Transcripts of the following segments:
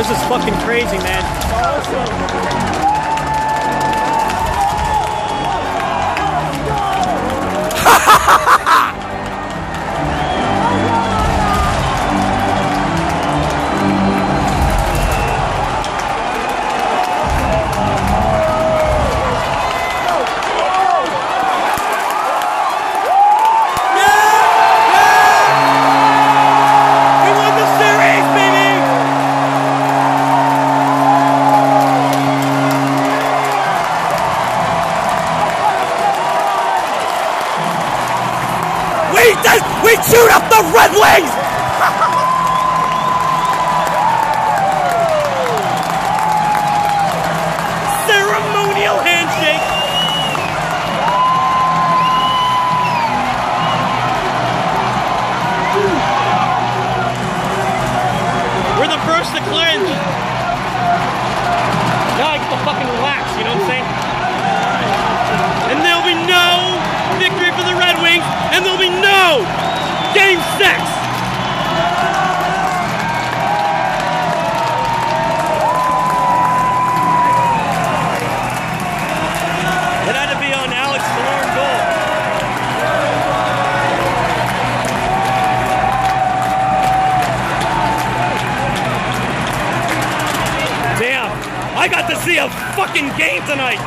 This is fucking crazy, man. We We we chewed up the Red Wings! Ceremonial handshake. We're the first to clinch. Now I get to fucking relax, you know I got to see a fucking game tonight.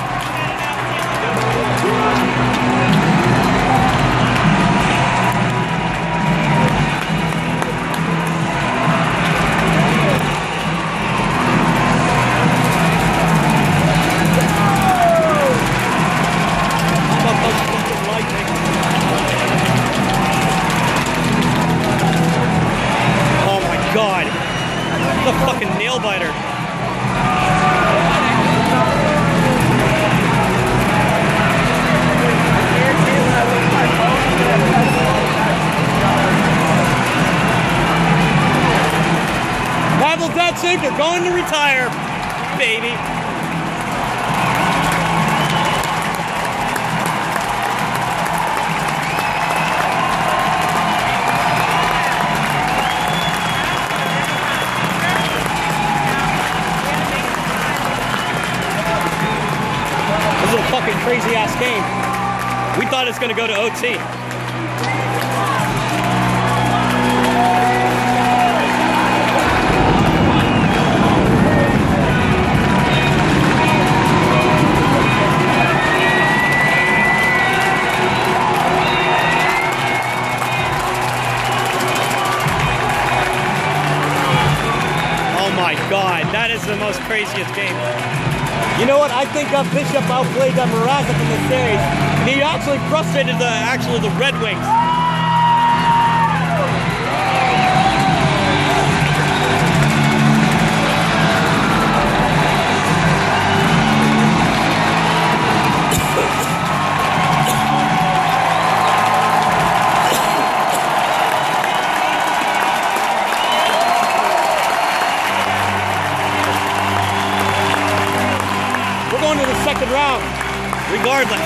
Oh my god. The fucking nail biter. You're going to retire, baby. This is a fucking crazy ass game. We thought it's gonna go to OT. My god, that is the most craziest game. You know what? I think uh, Bishop outplayed uh, Mrazek in the series. He actually frustrated the actually the Red Wings. The second round, regardless.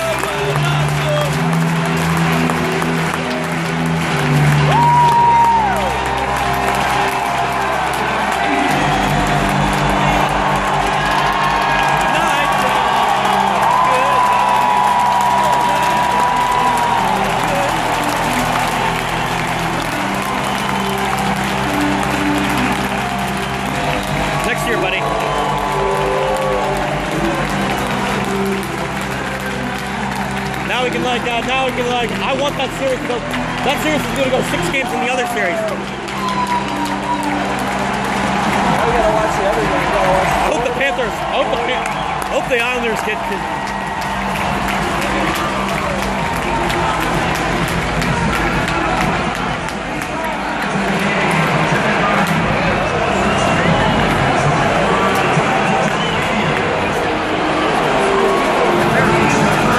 Next year, buddy. We can like, uh, now we can like, I want that series to go, that series is gonna go six games in the other series. Now we gotta watch the other one. We gotta watch I hope the Panthers, I hope the, I hope the Islanders get,